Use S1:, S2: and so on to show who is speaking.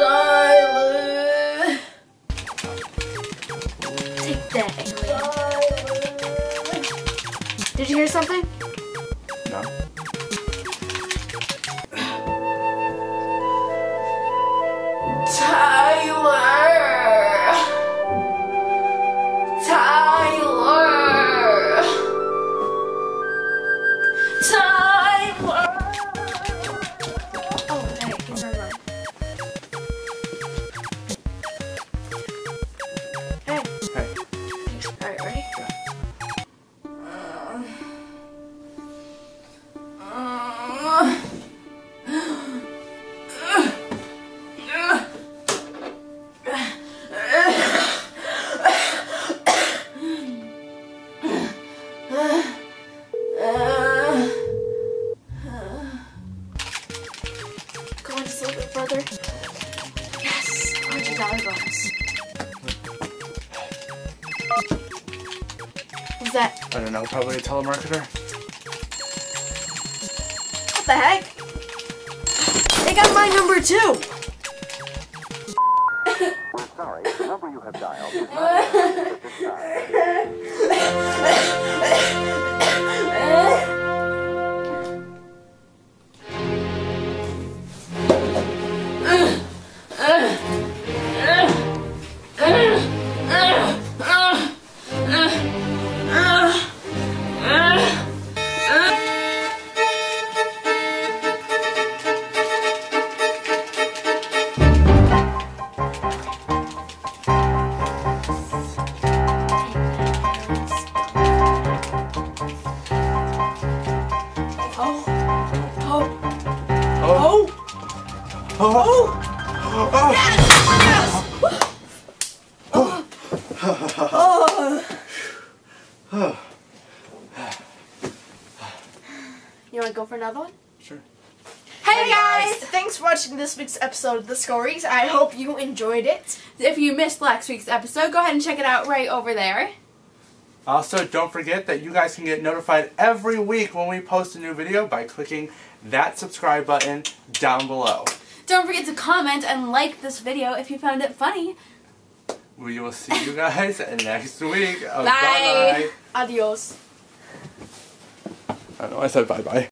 S1: Take that. Did you hear something? Yes! $100 bonus. What's that?
S2: I don't know, probably a telemarketer.
S1: What the heck? They got my number too!
S3: We're sorry, the number you have dialed is not
S1: Oh. Oh. You wanna go for another one?
S2: Sure.
S1: Hey guys! Thanks for watching this week's episode of The Skorys. I hope you enjoyed it.
S4: If you missed last week's episode, go ahead and check it out right over there.
S2: Also, don't forget that you guys can get notified every week when we post a new video by clicking that subscribe button down below.
S4: Don't forget to comment and like this video if you found it funny.
S2: We will see you guys next week. Uh,
S4: Bye.
S2: Bye-bye.
S1: Adios.
S2: I don't know, I said bye-bye.